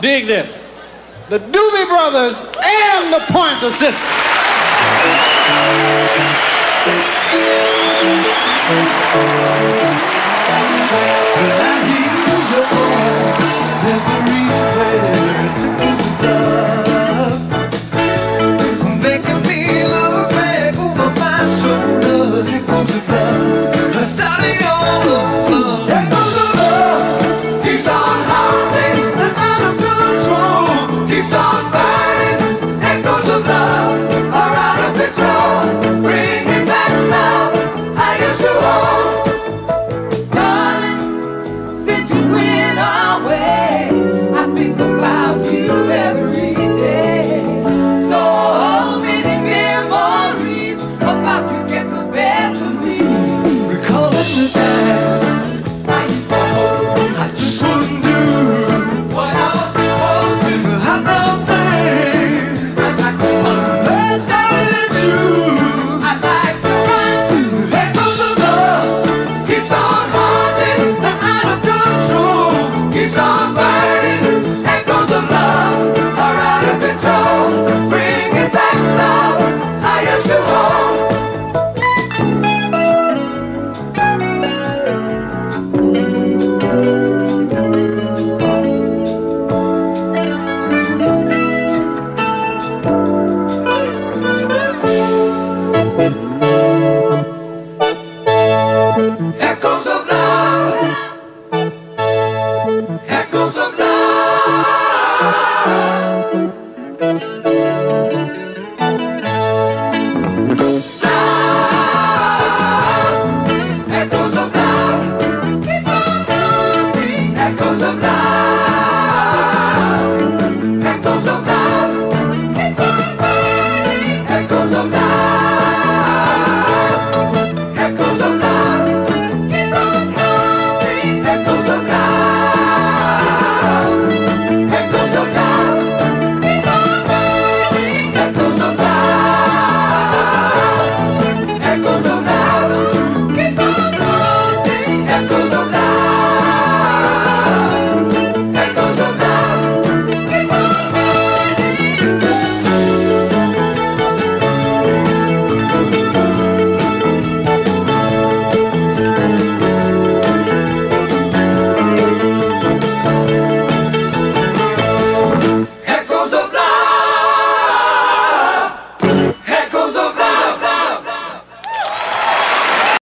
Dig this. The Doobie Brothers and the Pointer Sisters. hypnotized Echoes of love. Echoes of love.